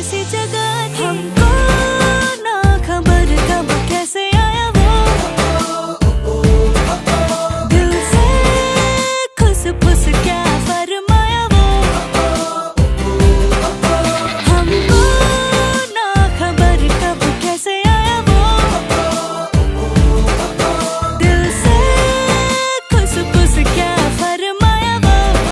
इस जगह